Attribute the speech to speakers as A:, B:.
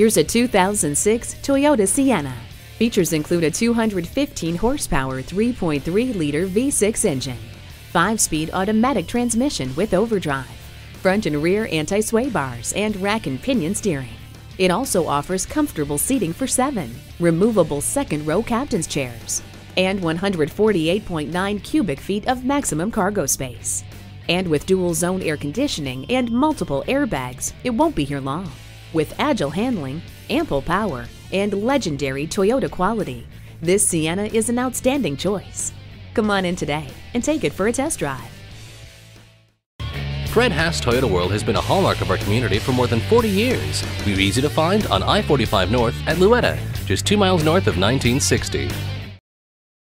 A: Here's a 2006 Toyota Sienna. Features include a 215 horsepower 3.3 liter V6 engine, 5 speed automatic transmission with overdrive, front and rear anti sway bars, and rack and pinion steering. It also offers comfortable seating for seven, removable second row captain's chairs, and 148.9 cubic feet of maximum cargo space. And with dual zone air conditioning and multiple airbags, it won't be here long. With agile handling, ample power, and legendary Toyota quality, this Sienna is an outstanding choice. Come on in today and take it for a test drive.
B: Fred Haas Toyota World has been a hallmark of our community for more than 40 years. We're easy to find on I 45 North at Louetta, just two miles north of 1960.